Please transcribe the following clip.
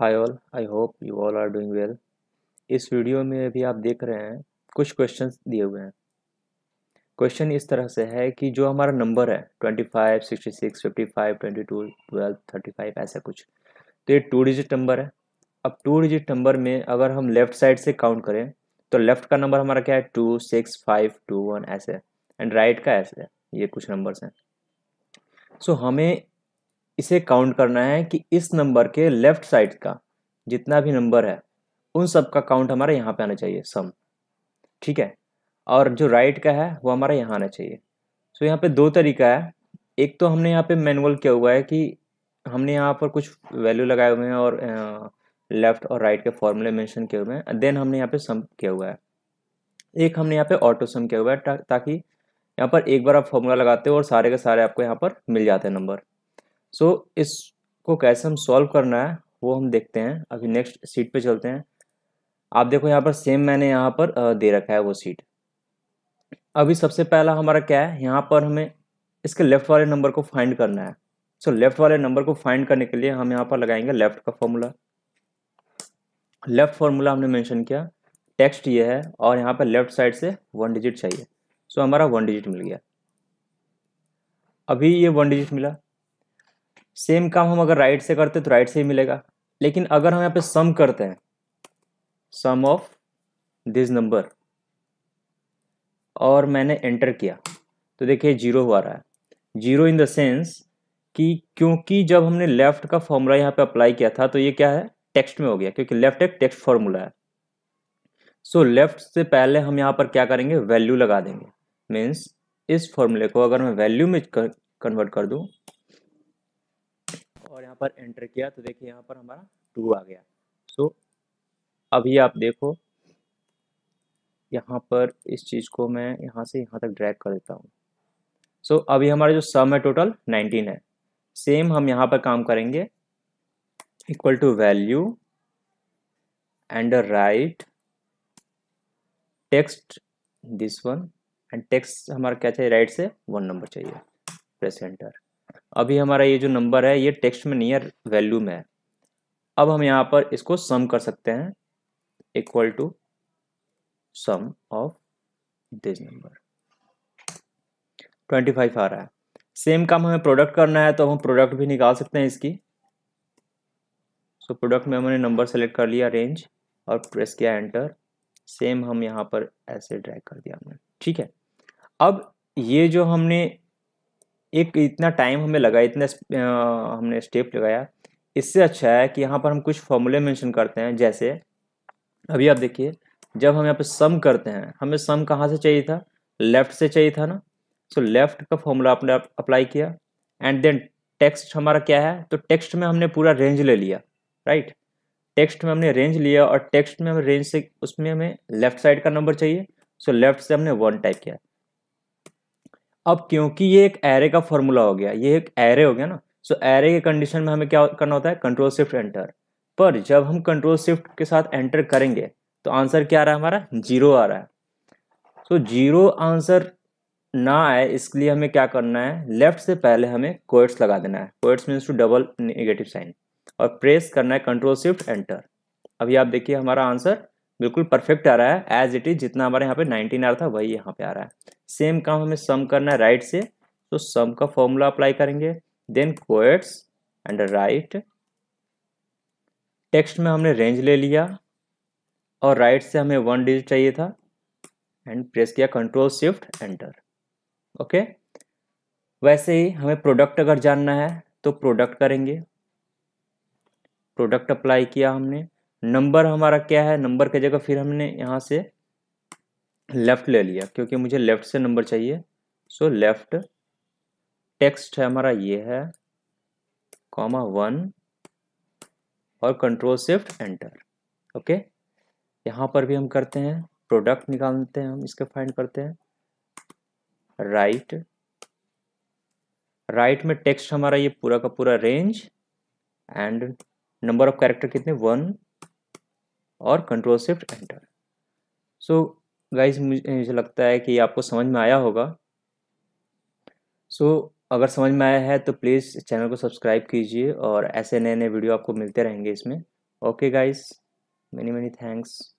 Hi all I hope you all are doing well इस video में अभी आप देख रहे हैं कुछ क्वेश्चंस दिए हुए हैं। क्वेश्चन इस तरह से है कि जो हमारा नंबर है twenty five sixty six fifty five twenty two twelve thirty five ऐसा कुछ। तो ये टू डिजिट नंबर है। अब टू डिजिट नंबर में अगर हम लेफ़्ट साइड से काउंट करें तो लेफ़्ट का नंबर हमारा क्या है? Two six five two one ऐसे एंड राइट का ऐसे ये कुछ नंबर्स हैं। सो so, हमें इसे काउंट करना है कि इस नंबर के लेफ़्ट साइड का जितना भी नंबर है, उन सब का काउंट हमारा यहाँ पे आना चाहिए सम ठीक है? और जो राइट right का है, वो हमारा यहाँ आना चाहिए। सो यहाँ पे दो तरीका है। एक तो हमने यहाँ पे मैनुअल किया हुआ है कि हमने यहाँ पर कुछ वैल्यू लगाए हुए हैं और लेफ़्ट और राइट right के फॉर्मूले मेंशन किए हुए हैं। देन हमने यहाँ पे सम किया हुआ है। एक हमने यहाँ पे ऑटो सम किया हुआ है ताकि यहाँ पर एक बार आप फॉर्मूला लगाते हो और सारे के सारे आपको यहाँ पर मिल जाते हैं नंबर सो so, इसको कैसे हम सॉल्व करना है वो हम देखते हैं। अभी नेक्स्ट सीट पे चलते हैं। आप देखो यहाँ पर सेम मैंने यहाँ पर दे रखा है वो सीट अभी सबसे पहला हमारा क्या है? यहाँ पर हमें इसके लेफ़्ट वाले नंबर को फाइंड करना है। सो so, लेफ़्ट वाले नंबर को फाइंड करने के लिए हम यहाँ पर लगाएँगे लेफ़्ट का फॉर्मूला लेफ़्ट फॉर्मूला हमने मेंशन किया। टेक्स्ट ये है और यहाँ पर लेफ़्ट साइड से वन डिजिट चाहिए। सो so, हमारा वन डिजिट मिल गया। अभी ये वन डिजिट मिला। सेम काम हम अगर राइट से करते तो राइट से ही मिलेगा। लेकिन अगर हम यहाँ पे सम करते हैं सम ऑफ़ दिस नंबर और मैंने एंटर किया तो देखिए ज़ीरो हुआ रहा है। ज़ीरो इन द सेंस कि क्योंकि जब हमने लेफ़्ट का फॉर्मूला यहाँ पे अप्लाई किया था तो ये क्या है? टेक्स्ट में हो गया क्योंकि लेफ़्ट एक टेक्स्ट फॉर्मूला है। सो so, लेफ़्ट से पहले हम यहाँ पर क्या करेंगे? वैल्यू लगा देंगे। मीन्स इस फॉर्मूले को अगर मैं वैल्यू में कन्वर्ट कर दूँ पर एंटर किया तो देखिए यहाँ पर हमारा टू आ गया। सो so, अभी आप देखो यहाँ पर इस चीज़ को मैं यहाँ से यहाँ तक ड्रैग कर देता हूँ। सो so, अभी हमारा जो सम है टोटल 19 है। सेम हम यहाँ पर काम करेंगे। Equal to value and right text this one and text हमारा क्या चाहिए? राइट से वन नंबर चाहिए। प्रेस एंटर अभी हमारा ये जो नंबर है ये टेक्स्ट में नियर वैल्यू में है। अब हम यहाँ पर इसको सम कर सकते हैं equal to sum of this number 25 आ रहा है। सेम काम हमें प्रोडक्ट करना है तो हम प्रोडक्ट भी निकाल सकते हैं इसकी। सो so, प्रोडक्ट में हमने नंबर सेलेक्ट कर लिया रेंज और प्रेस किया एंटर सेम हम यहाँ पर ऐसे ड्रैग कर दिया हमने। ठीक है। अब ये जो हमने एक इतना टाइम हमें लगा, इतना हमने स्टेप लगाया। इससे अच्छा है कि यहाँ पर हम कुछ फॉर्मूले मेंशन करते हैं, जैसे, अभी आप देखिए, जब हम यहाँ पे सम करते हैं, हमें सम कहाँ से चाहिए था? लेफ़्ट से चाहिए था ना? सो लेफ़्ट का फॉर्मूला आपने अप्लाई किया एंड देन टेक्स्ट हमारा क्या है? तो टेक्स्ट में हमने पूरा रेंज ले लिया राइट टेक्स्ट में हमने रेंज लिया, और टेक्स्ट में हमें रेंज से, उसमें हमें लेफ़्ट साइड का नंबर चाहिए। सो लेफ़्ट से हमने वन टाइप किया। अब क्योंकि ये एक एरे का फॉर्मूला हो गया ये एक एरे हो गया ना सो एरे के कंडीशन में हमें क्या करना होता है? कंट्रोल शिफ्ट एंटर पर जब हम कंट्रोल शिफ्ट के साथ एंटर करेंगे तो आंसर क्या आ रहा है हमारा? ज़ीरो आ रहा है। सो so, ज़ीरो आंसर ना आए इसके लिए हमें क्या करना है? लेफ़्ट से पहले हमें कोर्ट्स लगा देना है। Quotes means to double negative sign और प्रेस करना है कंट्रोल शिफ्ट एंटर अभी आप देखिए हमारा आंसर बिल्कुल परफेक्ट आ रहा है एज इट इज़ जितना हमारे यहाँ पे 19 आ रहा था वही यहाँ पे आ रहा है। सेम काम हमें सम करना है राइट से तो सम का फॉर्मूला अप्लाई करेंगे। देन कोएट्स एंड राइट टेक्स्ट में हमने रेंज ले लिया और राइट से हमें वन डिजिट चाहिए था। एंड प्रेस किया कंट्रोल शिफ्ट एंटर ओके वैसे ही हमें प्रोडक्ट अगर जानना है तो प्रोडक्ट करेंगे। प्रोडक्ट अप्लाई किया हमने। नंबर हमारा क्या है? नंबर की जगह फिर हमने यहाँ से लेफ़्ट ले लिया, क्योंकि मुझे लेफ़्ट से नंबर चाहिए। सो लेफ़्ट टेक्स्ट है हमारा, ये है कॉमा वन और कंट्रोल शिफ्ट एंटर ओके यहाँ पर भी हम करते हैं प्रोडक्ट निकालते हैं, हम इसके फाइंड करते हैं। राइट राइट में टेक्स्ट हमारा ये पूरा का पूरा range and number of character कितने? वन और control shift enter so guys मुझे लगता है कि आपको समझ में आया होगा। सो so, अगर समझ में आया है तो प्लीज़ चैनल को सब्सक्राइब कीजिए और ऐसे नए नए वीडियो आपको मिलते रहेंगे इसमें। Okay guys many many thanks.